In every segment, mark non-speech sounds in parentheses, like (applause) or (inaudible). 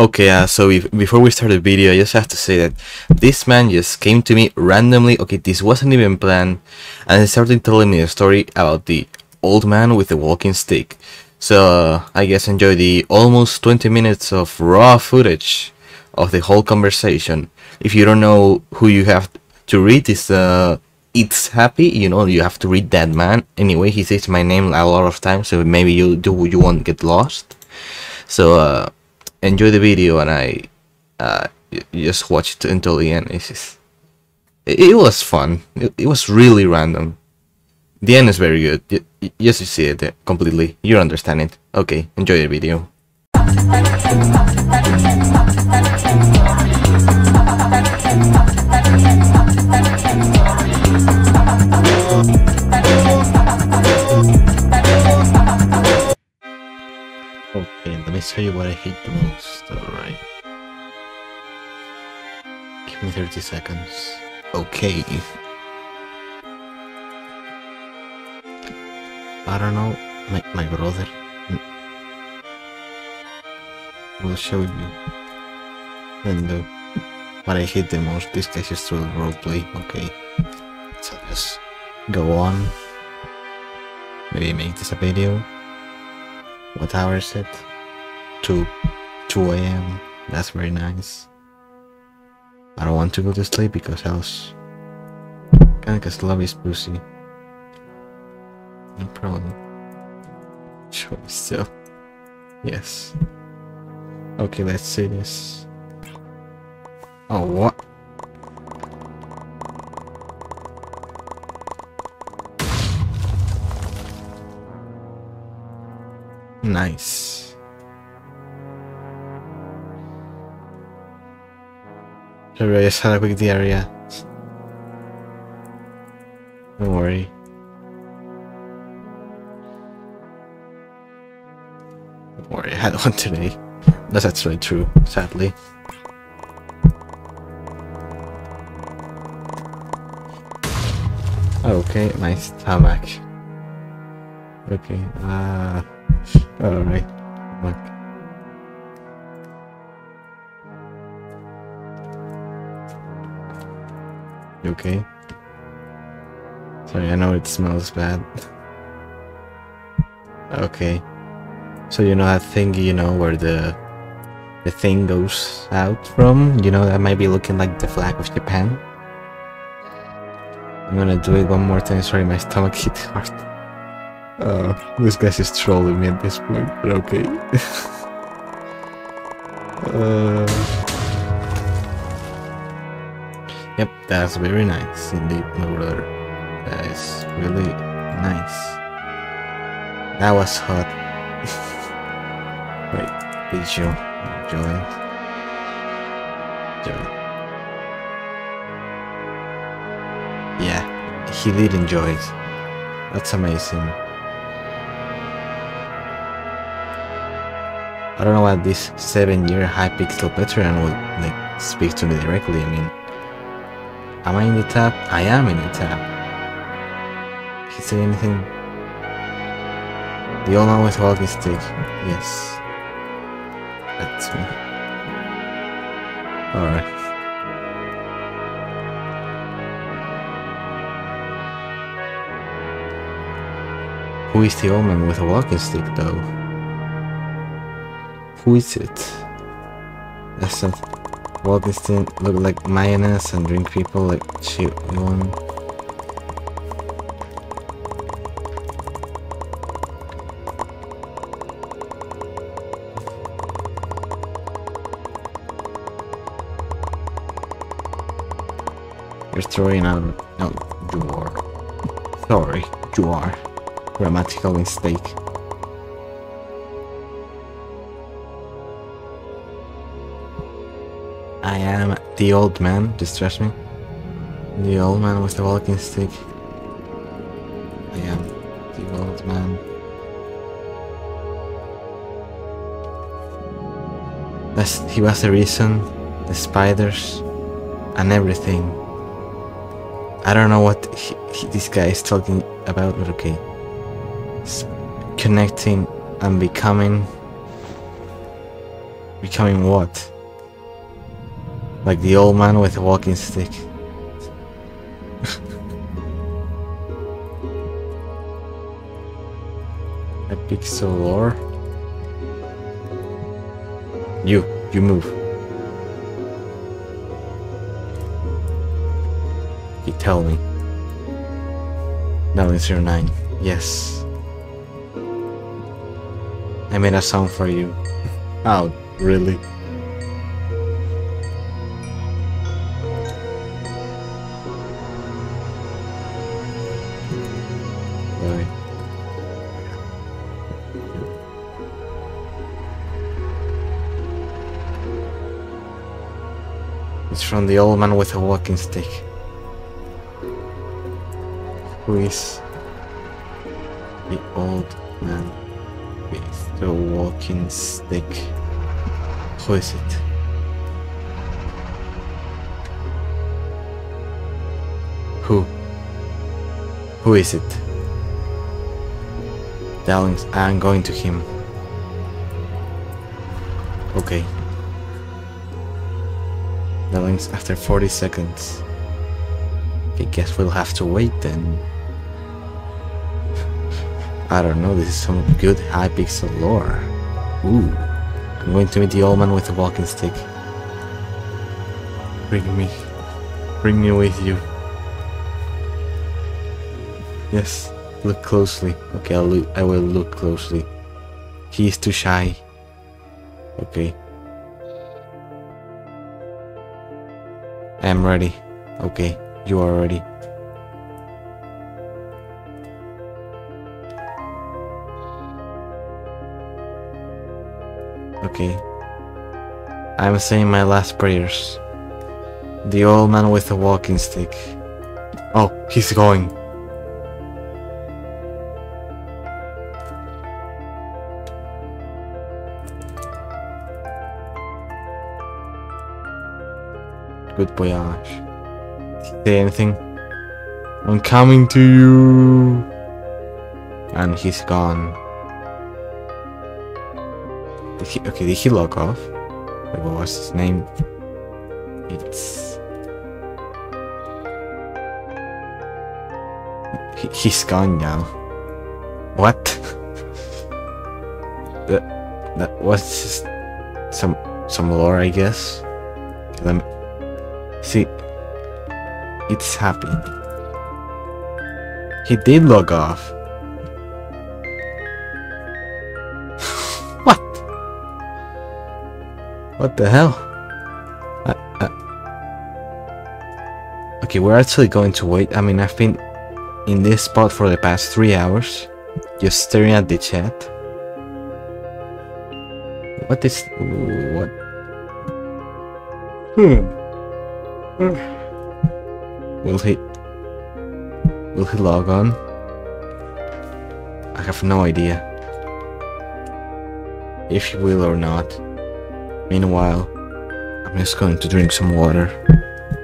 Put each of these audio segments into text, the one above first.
Okay, uh, so if, before we start the video, I just have to say that this man just came to me randomly. Okay, this wasn't even planned, and he started telling me a story about the old man with the walking stick. So uh, I guess enjoy the almost 20 minutes of raw footage of the whole conversation. If you don't know who you have to read, is uh, it's happy. You know, you have to read that man. Anyway, he says my name a lot of times, so maybe you do you won't get lost. So. Uh, enjoy the video and I uh, just watch it until the end. It's just, it, was fun. It, was really random. The end is very good. Yes, you see it completely. You understand it. Okay, enjoy the video. Let me tell you what I hate the most, alright. Give me 30 seconds. Okay. I don't know, my, my brother will show you. And uh, what I hate the most, this case is through roleplay, okay. So just go on. Maybe make this a video. What hour is it? 2, 2 a.m. That's very nice. I don't want to go to sleep because else Kanaka's love is pussy. No problem. (laughs) Sure, still. Yes. Okay, let's see this. Oh, what? Nice. I just had a quick diarrhea. Don't worry. Don't worry, I had one today. That's actually true, sadly. Okay, my stomach. Okay, uh... Alright. You okay? Sorry, I know it smells bad. okay. So you know that thing, you know, where the the thing goes out from? You know, that might be looking like the flag of Japan. I'm gonna do it one more time. Sorry, my stomach hit hard. Uh, this guy's just trolling me at this point, but okay. (laughs) uh, yep, that's very nice indeed, my brother. That is really nice. That was hot. (laughs) Did you enjoy? Enjoy. Yeah, he did enjoy it. That's amazing. I don't know why this 7-year Hypixel veteran would like speak to me directly. I mean, am I in the tab? I am in the tab. He say anything? The old man with a walking stick. Yes. That's me. Alright. Who is the old man with a walking stick though? Who is it? That's not Walkenstein look like mayonnaise and drink people like shit one. You're throwing out no you are. Sorry, you are. Grammatical mistake. I am the old man, distress me. The old man with the walking stick. I am the old man. That's, he was the reason, the spiders, and everything. I don't know what he, he, this guy is talking about, but okay. Connecting and becoming Becoming what? Like the old man with a walking stick. a pixel lore. You, you move. You tell me. Now it's your nine. Yes. I made a song for you. Oh, really? It's from the old man with a walking stick. Who is the old man with the walking stick? Who is it? Who? Who is it? Darlings, I'm going to him. Okay. Darlings, after 40 seconds. I guess we'll have to wait then. (laughs) I don't know, this is some good Hypixel lore. Ooh. I'm going to meet the old man with the walking stick. Bring me. Bring me with you. Yes, look closely. Okay, I'll look, I will look closely. He is too shy. Okay. I am ready. Okay, you are ready. Okay. I'm saying my last prayers. The old man with the walking stick. Oh, he's going. Good voyage. Say anything? I'm coming to you. And he's gone. Did he, okay, did he log off? What was his name? It's. He, he's gone now. What? (laughs) that that was just some some lore, I guess. Let me see. It's happy. He did log off. (laughs) what? What the hell? I, I... Okay, we're actually going to wait. I mean, I've been in this spot for the past three hours, just staring at the chat. What is what? Hmm. Will he? Will he log on? I have no idea if he will or not. Meanwhile, I'm just going to drink some water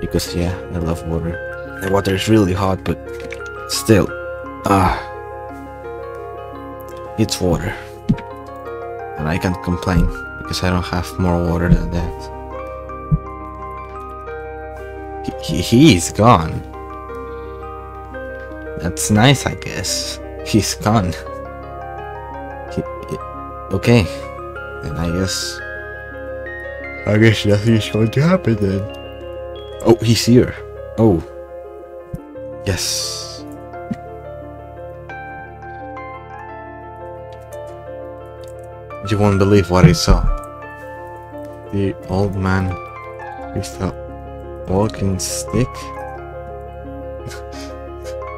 because yeah, I love water. The water is really hot, but still, ah, it's water, and I can't complain because I don't have more water than that. He, he, he is gone. That's nice, I guess. He's gone. He, he- okay, then I guess. I guess nothing's going to happen then. Oh, he's here. Oh. Yes. You won't believe what I saw. The old man with the walking stick. (laughs)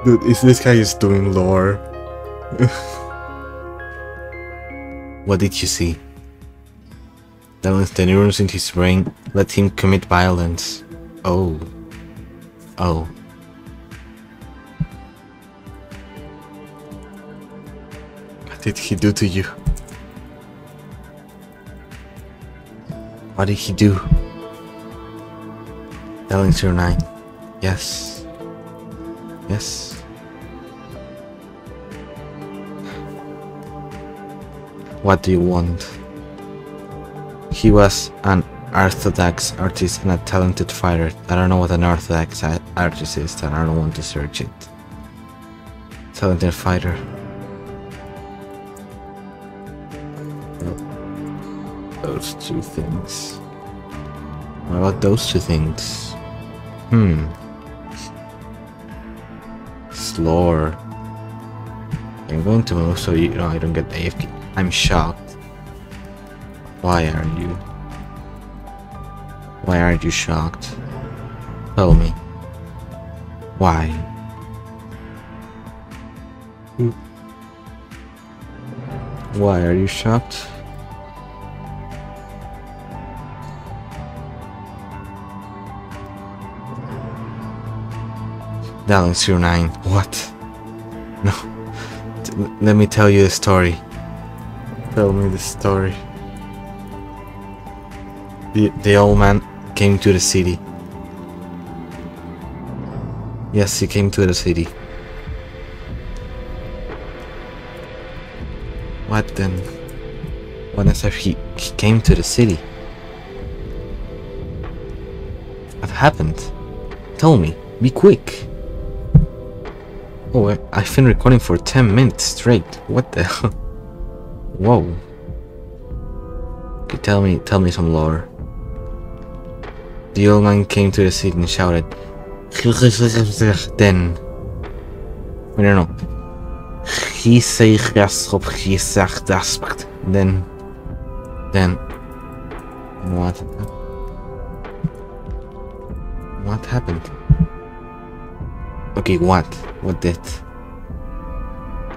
Dude, is this guy is doing lore? (laughs) what did you see? Silence the neurons in his brain, let him commit violence. Oh. Oh. What did he do to you? What did he do? Telling 09. Yes. Yes. What do you want? He was an orthodox artist and a talented fighter. I don't know what an orthodox artist is, and I don't want to search it. Talented fighter. Those two things. What about those two things? Hmm. Slower. I'm going to move so you know I don't get AFK. I'm shocked. Why are you? Why aren't you shocked? Tell me. Why? Why are you shocked? Dalynx 09. What? No. let me tell you a story. Tell me the story. The, the old man came to the city. Yes, he came to the city. What then? What if he, he came to the city? What happened? Tell me. Be quick. Oh, I've been recording for 10 minutes straight. What the (laughs) hell? Whoa. Okay, tell me, tell me some lore. The old man came to the seat and shouted, Then. I don't know. Then. Then. What? What happened? Okay, what? What did?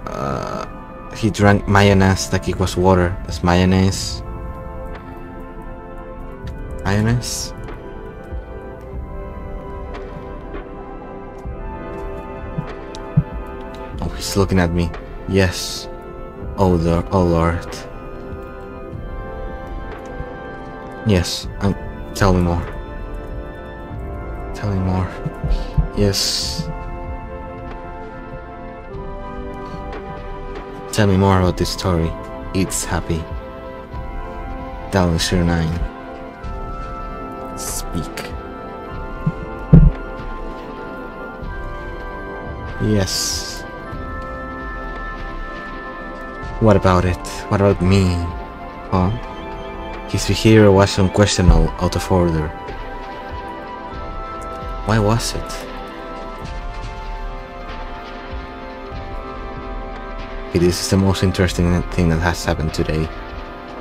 Uh, he drank mayonnaise like it was water. That's mayonnaise. Mayonnaise? Oh, he's looking at me. Yes. Oh, Lord. Oh, Lord. Yes. Um, tell me more. Tell me more. Yes. Tell me more about this story. It's happy. Dallas 9. Speak. Yes. What about it? What about me? Huh? His behavior was unquestionable out of order. Why was it? This is the most interesting thing that has happened today.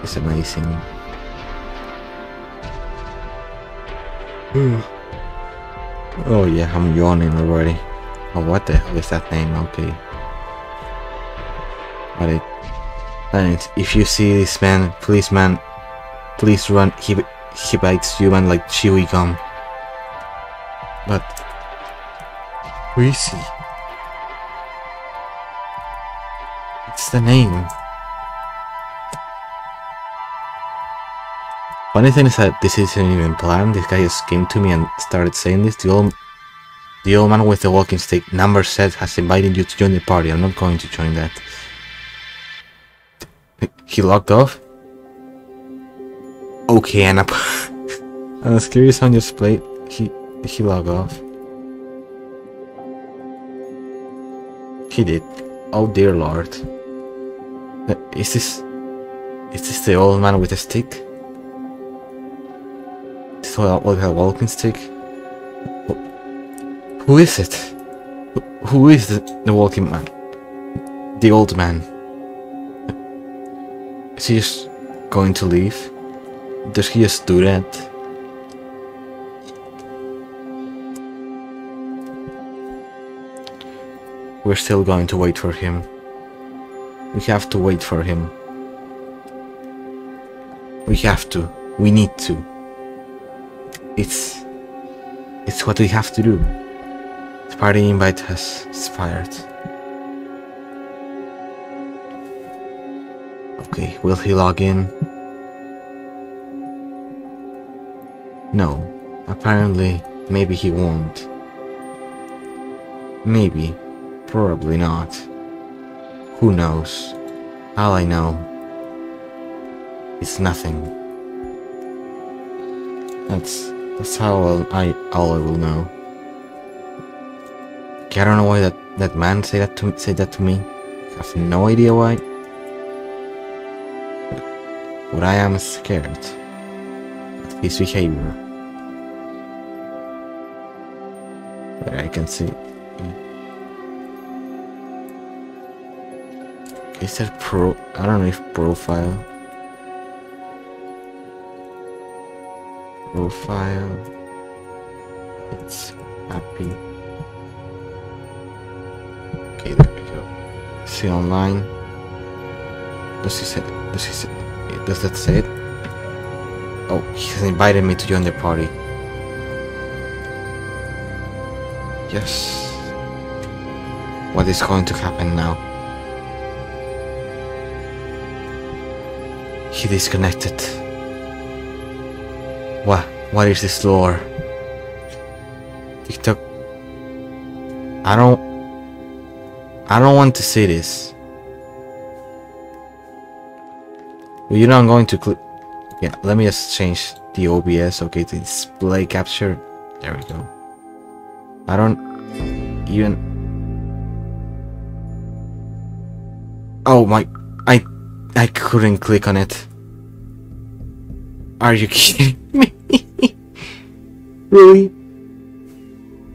It's amazing. (sighs) oh yeah, I'm yawning already. Oh, what the hell is that name? Okay. But it, and if you see this man, please man, please run. He he bites you man like chewy gum. But who is he? The name? Funny thing is that this isn't even planned. This guy just came to me and started saying this. The old, the old man with the walking stick number said has invited you to join the party. I'm not going to join that. He locked off? Okay, and I was curious on your plate. He he logged off. He did. Oh dear lord. Uh, is this... Is this the old man with a stick? This one with a walking stick? Who is it? Who is the, the walking man? The old man? Is he just going to leave? Does he just do that? We're still going to wait for him. We have to wait for him. We have to. We need to. It's... It's what we have to do. The party invite has expired. Okay, will he log in? No. Apparently, maybe he won't. Maybe. Probably not. Who knows? All I know is nothing. That's that's how I'll, I all I will know. I don't know why that that man said that to said that to me. I have no idea why. But I am scared of his behavior. But I can see. Is that pro? I don't know if profile. Profile. It's happy. Okay, there we go. See online. Does he say? Does he say? Does that say it? Oh, he's invited me to join the party. Yes. What is going to happen now? He disconnected. What? What is this lore? TikTok. I don't. I don't want to see this. You know I'm going to click. Yeah, let me just change the OBS. Okay, to display capture. There we go. I don't even. Oh my! I I couldn't click on it. Are you (laughs) kidding me? really?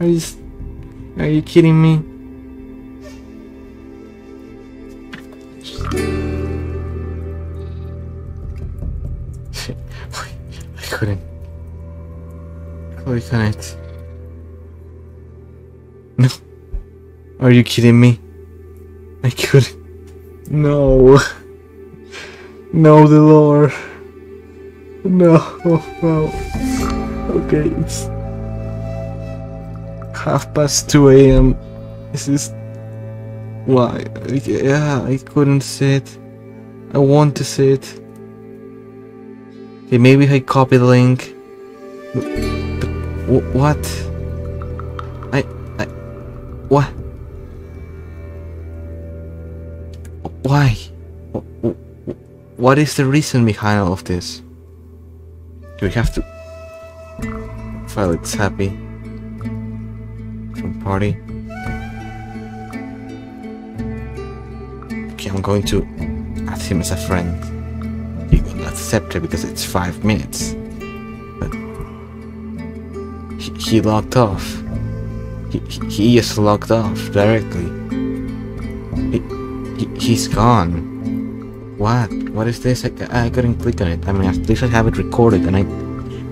Are you Are you kidding me? (laughs) I couldn't click on it. No. Are you kidding me? I couldn't. No. (laughs) No, the lore. No, no. (laughs) Okay, it's half past 2 a.m. This is why. Yeah, I couldn't see it. I want to see it. Okay, maybe I copy the link. But what? I, I, what? Why? What is the reason behind all of this? Do we have to it's happy from party? Okay, I'm going to add him as a friend. He will not accept it because it's five minutes. But he, he logged off. He, he, just logged off directly. He, he, he's gone. What? What is this? I, I couldn't click on it. I mean, at least I have it recorded and I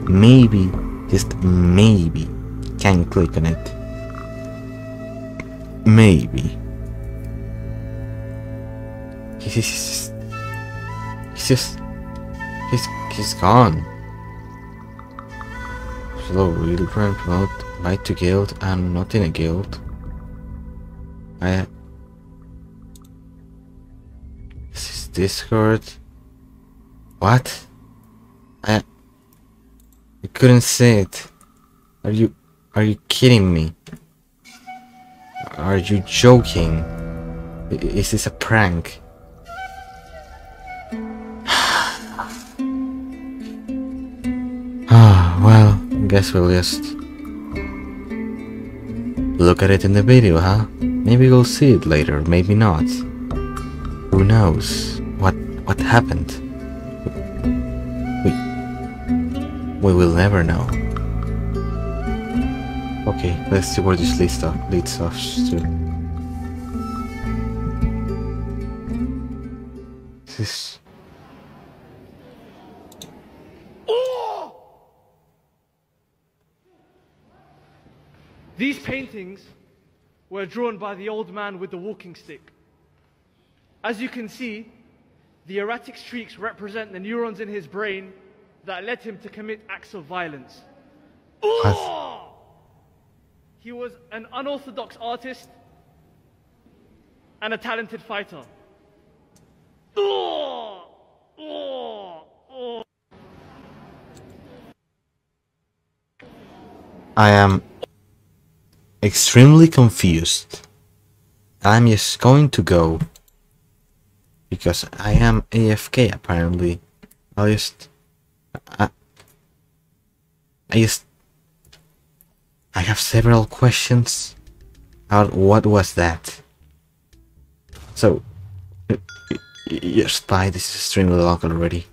maybe, just maybe, can click on it. Maybe. He's just, he's just, he's, he's gone. Slow real friend promote, light to guild, I'm not in a guild. I Discord. What? I I couldn't say it. Are you are you kidding me? Are you joking? Is this a prank? (sighs) ah, well, I guess we'll just look at it in the video, huh? Maybe we'll see it later, maybe not. Who knows? What happened? We, we will never know. Okay, let's see where this leads, off, leads us to. This These paintings were drawn by the old man with the walking stick. As you can see, the erratic streaks represent the neurons in his brain that led him to commit acts of violence. He was an unorthodox artist and a talented fighter. I am extremely confused. I'm just going to go because I am AFK apparently. I just I, I just I have several questions about what was that. So yes, bye. this is extremely long already.